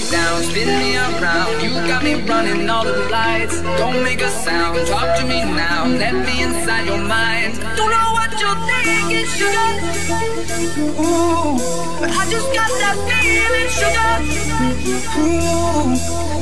around, spin me around. You got me running all of the lights. Don't make a sound, talk to me now. Let me inside your mind. Don't know what you're thinking, sugar. Ooh, but I just got that feeling, sugar. Ooh,